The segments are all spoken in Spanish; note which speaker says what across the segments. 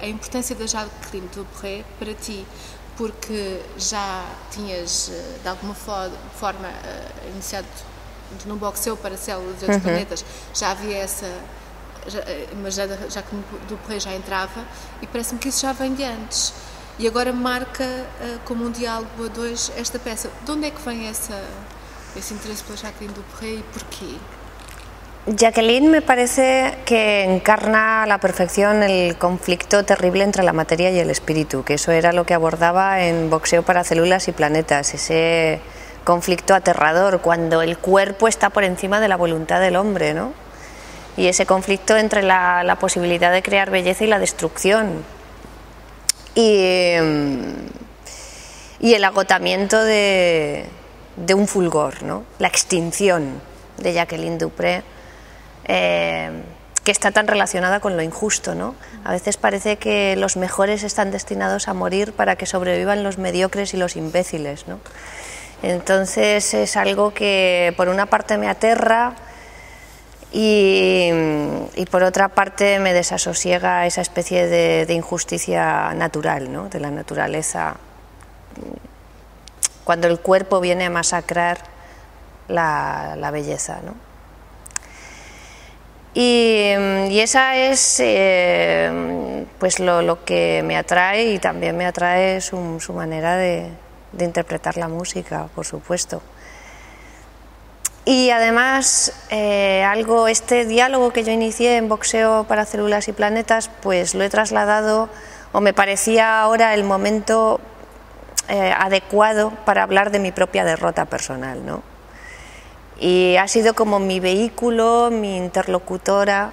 Speaker 1: a importância da Jacqueline Dupré para ti, porque já tinhas, eh, de alguma forma, eh, iniciado no boxeu para células de outros uhum. planetas, já havia essa. Já, eh, mas já, já que Dupré já entrava, e parece-me que isso já vem de antes. E agora marca como um diálogo a dois esta peça. De onde é que vem essa, esse interesse pela Jacqueline Dupré e porquê?
Speaker 2: Jacqueline me parece que encarna a la perfección el conflicto terrible entre la materia y el espíritu, que eso era lo que abordaba en Boxeo para Células y Planetas, ese conflicto aterrador, cuando el cuerpo está por encima de la voluntad del hombre, ¿no? Y ese conflicto entre la, posibilidad de crear belleza y la destrucción. Y, y el agotamiento de, de un fulgor, ¿no? La extinción de Jacqueline Dupré eh, que está tan relacionada con lo injusto. ¿no? A veces parece que los mejores están destinados a morir para que sobrevivan los mediocres y los imbéciles. ¿no? Entonces es algo que por una parte me aterra y, por otra parte me desasosiega esa especie de, injusticia natural, ¿no? de la naturaleza, cuando el cuerpo viene a masacrar la, la belleza. ¿no? Y, esa es eh, pues lo, que me atrae y también me atrae su, su manera de, interpretar la música, por supuesto. Y además, eh, algo, este diálogo que yo inicié en boxeo para células y planetas, pues lo he trasladado, o me parecía ahora el momento eh, adecuado para hablar de mi propia derrota personal, ¿no? Y ha sido como mi vehículo, mi interlocutora.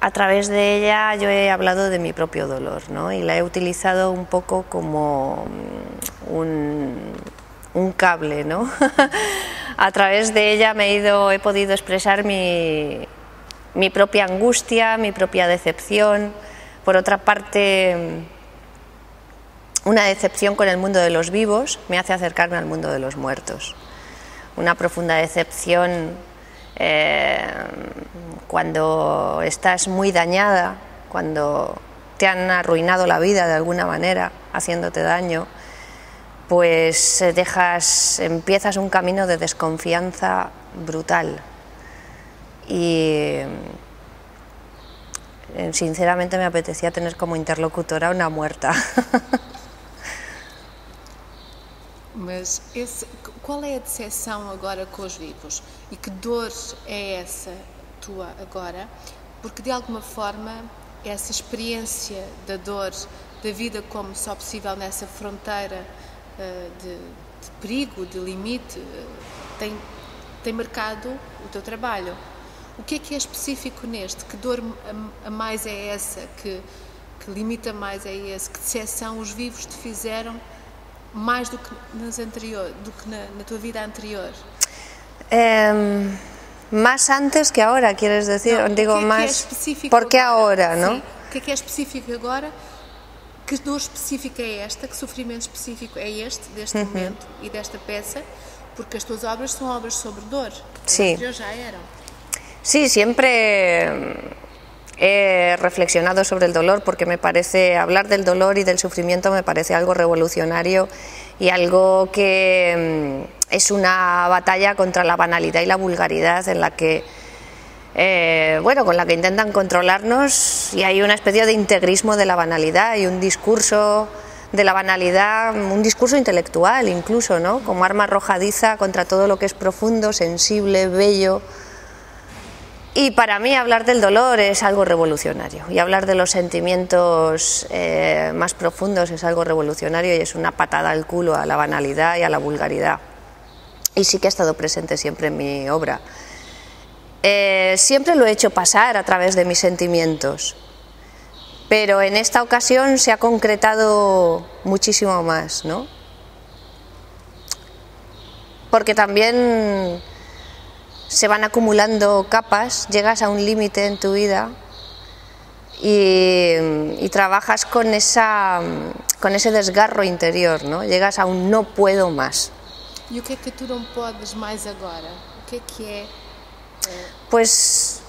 Speaker 2: A través de ella yo he hablado de mi propio dolor ¿no? y la he utilizado un poco como un, un cable. ¿no? a través de ella me he, ido, he podido expresar mi, mi propia angustia, mi propia decepción. Por otra parte, una decepción con el mundo de los vivos me hace acercarme al mundo de los muertos una profunda decepción eh, cuando estás muy dañada, cuando te han arruinado la vida de alguna manera, haciéndote daño, pues eh, dejas, empiezas un camino de desconfianza brutal. Y eh, sinceramente me apetecía tener como interlocutora una muerta.
Speaker 1: Mas esse, qual é a decepção agora com os vivos? E que dor é essa tua agora? Porque de alguma forma essa experiência da dor, da vida como só possível nessa fronteira uh, de, de, perigo, de limite, uh, tem, tem marcado o teu trabalho. O que é que é específico neste? Que dor a, a mais é essa? Que, que limita mais é esse? Que decepção os vivos te fizeram? Mais do que nas anterior, do que na, na tua vida anterior?
Speaker 2: Más antes que ahora, quieres decir?
Speaker 1: Não,
Speaker 2: Digo,
Speaker 1: que é
Speaker 2: más.
Speaker 1: Que é
Speaker 2: porque
Speaker 1: agora,
Speaker 2: ahora, não?
Speaker 1: Sim. O que é que é específico agora? Que dor específica é esta? Que sofrimento específico é este, deste uhum. momento e desta peça? Porque as tuas obras são obras sobre dor.
Speaker 2: Sim.
Speaker 1: já eram.
Speaker 2: Sí, sempre he reflexionado sobre el dolor porque me parece, hablar del dolor y del sufrimiento me parece algo revolucionario y algo que mm, es una batalla contra la banalidad y la vulgaridad en la que, eh, bueno, con la que intentan controlarnos y hay una especie de integrismo de la banalidad y un discurso de la banalidad, un discurso intelectual incluso, ¿no? Como arma arrojadiza contra todo lo que es profundo, sensible, bello, y para mí hablar del dolor es algo revolucionario y hablar de los sentimientos eh, más profundos es algo revolucionario y es una patada al culo a la banalidad y a la vulgaridad. Y sí que ha estado presente siempre en mi obra. Eh, siempre lo he hecho pasar a través de mis sentimientos, pero en esta ocasión se ha concretado muchísimo más, ¿no? Porque también se van acumulando capas, llegas a un límite en tu vida y, trabajas con, esa, con ese desgarro interior, ¿no? Llegas a un no puedo más.
Speaker 1: ¿Y qué es que tú no puedes más ahora? ¿Qué que eh,
Speaker 2: pues...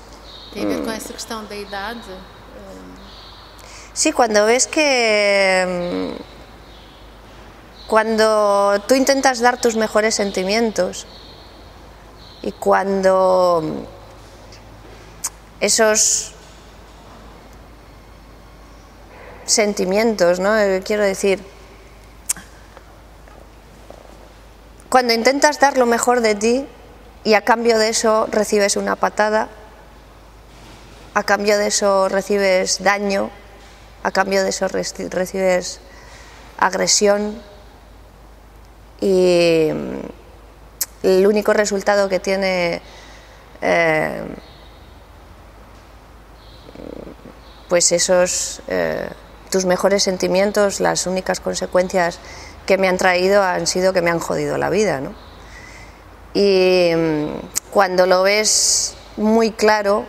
Speaker 1: ¿Tiene que ver con esa cuestión de edad?
Speaker 2: Sí, cuando ves que mm, cuando tú intentas dar tus mejores sentimientos y cuando esos sentimientos, ¿no? Eh, quiero decir, cuando intentas dar lo mejor de ti y a cambio de eso recibes una patada, a cambio de eso recibes daño, a cambio de eso recibes agresión y el único resultado que tiene eh, pues esos eh, tus mejores sentimientos, las únicas consecuencias que me han traído han sido que me han jodido la vida, ¿no? Y mm, cuando lo ves muy claro,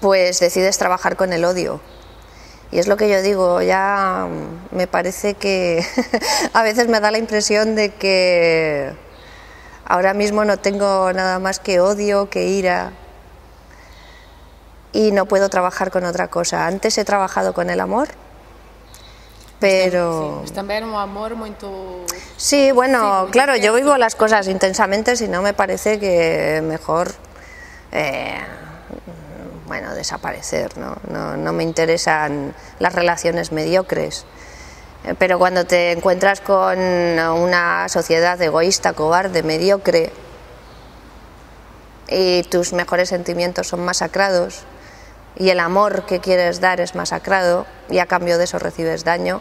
Speaker 2: pues decides trabajar con el odio. Y es lo que yo digo, ya mm, me parece que a veces me da la impresión de que ahora mismo no tengo nada más que odio, que ira, y no puedo trabajar con otra cosa. Antes he trabajado con el amor, pero...
Speaker 1: Sí, también un amor muy...
Speaker 2: Sí, bueno, claro, yo vivo las cosas intensamente, si no me parece que mejor... Eh, bueno, desaparecer, ¿no? ¿no? Me interesan las relaciones mediocres. Eh, pero cuando te encuentras con una sociedad egoísta, cobarde, mediocre, y tus mejores sentimientos son masacrados, y el amor que quieres dar es masacrado y a cambio de eso recibes daño,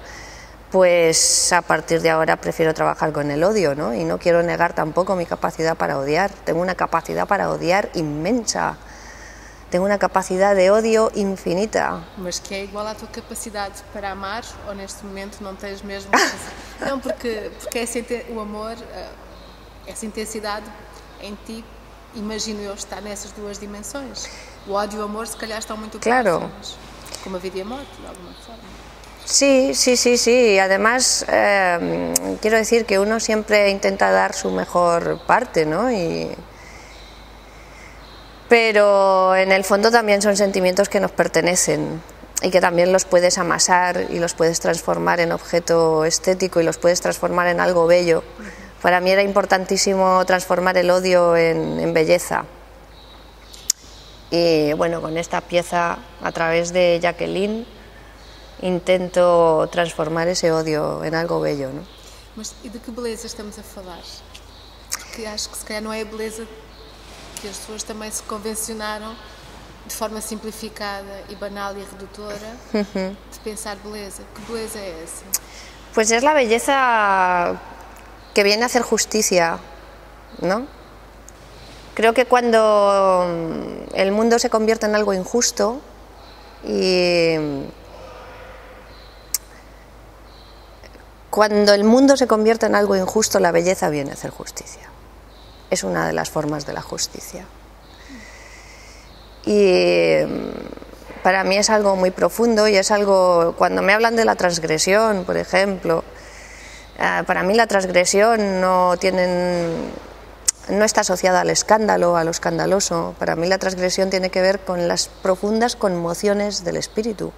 Speaker 2: pues a partir de ahora prefiero trabajar con el odio, ¿no? Y no quiero negar tampoco mi capacidad para odiar. Tengo una capacidad para odiar inmensa. Tengo una capacidad de odio infinita.
Speaker 1: Mas que é igual à tua capacidade para amar ou neste momento não tens mesmo? não, porque, porque essa, o amor, eh, essa intensidade em ti imagino eu estar nessas duas dimensões. O ódio e o amor, se calhar, estão muito
Speaker 2: claro.
Speaker 1: próximos, como a vida e a morte, de alguma forma.
Speaker 2: Sí, sí, sí, sí. Además, eh, quiero decir que uno siempre intenta dar su mejor parte, ¿no? Y... Pero en el fondo también son sentimientos que nos pertenecen y que también los puedes amasar y los puedes transformar en objeto estético y los puedes transformar en algo bello. Para mí era importantísimo transformar el odio en, belleza. Y bueno, con esta pieza, a través de Jacqueline, intento transformar ese odio en algo bello. ¿no?
Speaker 1: ¿Y de qué belleza estamos a hablar? Porque acho que se calhar no é a beleza que as pessoas também se convencionaram de forma simplificada y banal y reductora de pensar beleza. ¿Qué belleza es esa?
Speaker 2: Pues es la belleza que viene a hacer justicia, ¿no? Creo que cuando el mundo se convierte en algo injusto y cuando el mundo se convierte en algo injusto, la belleza viene a hacer justicia. Es una de las formas de la justicia. Y para mí es algo muy profundo y es algo, cuando me hablan de la transgresión, por ejemplo, eh, para mí la transgresión no, no está asociada al escándalo, a lo escandaloso. Para mí la transgresión tiene que ver con las profundas conmociones del espíritu.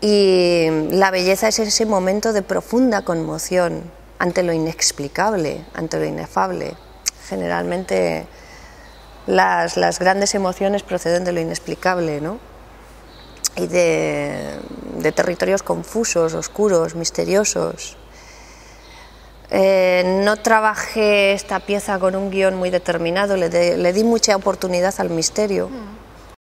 Speaker 2: Y la belleza es ese momento de profunda conmoción ante lo inexplicable, ante lo inefable. Generalmente las, las grandes emociones proceden de lo inexplicable, ¿no? y de, territorios confusos, oscuros, misteriosos. Eh, no trabajé esta pieza con un guion muy determinado, le, di mucha oportunidad al misterio. Mm.